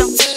Don't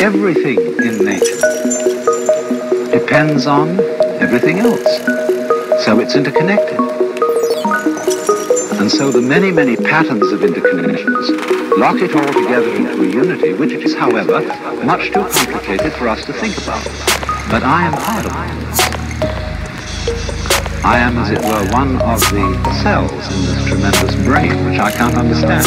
Everything in nature depends on everything else. So it's interconnected. And so the many, many patterns of interconnections lock it all together into a unity, which is, however, much too complicated for us to think about. But I am part of it. I am, as it were, one of the cells in this tremendous brain, which I can't understand.